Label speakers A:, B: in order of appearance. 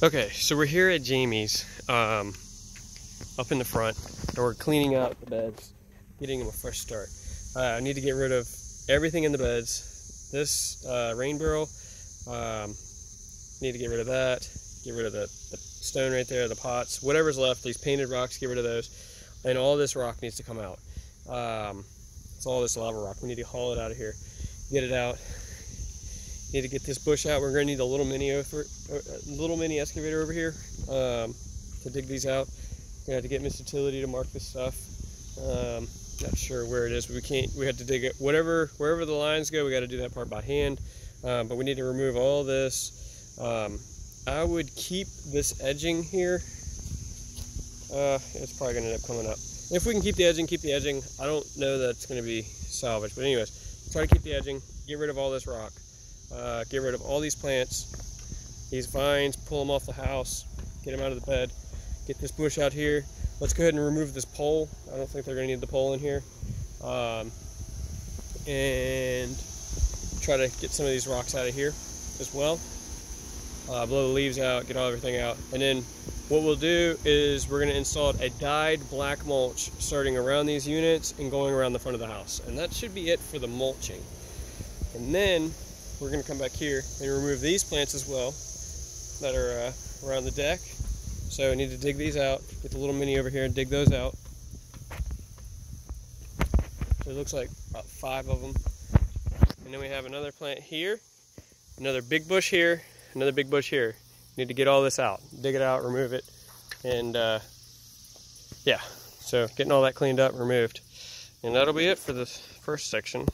A: Okay, so we're here at Jamie's, um, up in the front, and we're cleaning out the beds, getting them a fresh start. Uh, I need to get rid of everything in the beds. This uh, rain barrel, um, need to get rid of that. Get rid of the, the stone right there, the pots, whatever's left. These painted rocks, get rid of those, and all this rock needs to come out. Um, it's all this lava rock. We need to haul it out of here, get it out. Need to get this bush out. We're going to need a little mini over, a little mini excavator over here um, to dig these out. We're going to have to get Miss Utility to mark this stuff. Um, not sure where it is, but we can't. We have to dig it whatever wherever the lines go. We got to do that part by hand. Um, but we need to remove all this. Um, I would keep this edging here. Uh, it's probably going to end up coming up. If we can keep the edging, keep the edging. I don't know that it's going to be salvaged, but anyways, try to keep the edging. Get rid of all this rock. Uh, get rid of all these plants, these vines, pull them off the house, get them out of the bed, get this bush out here. Let's go ahead and remove this pole. I don't think they're gonna need the pole in here. Um, and try to get some of these rocks out of here as well. Uh, blow the leaves out, get all everything out. And then what we'll do is we're gonna install a dyed black mulch starting around these units and going around the front of the house. And that should be it for the mulching. And then we're going to come back here and remove these plants as well that are uh, around the deck. So I need to dig these out, get the little mini over here and dig those out. So it looks like about five of them. And then we have another plant here, another big bush here, another big bush here. Need to get all this out, dig it out, remove it, and uh, yeah. So getting all that cleaned up, removed. And that'll be it for the first section.